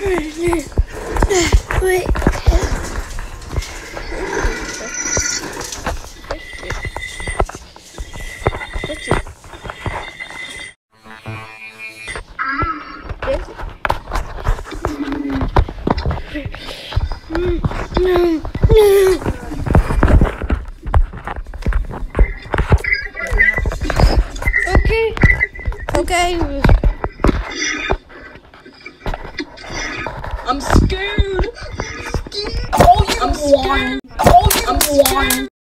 Wait. Okay. Okay. I'm scared. I'm scared. Oh, you I'm scared. Oh, you I'm scared.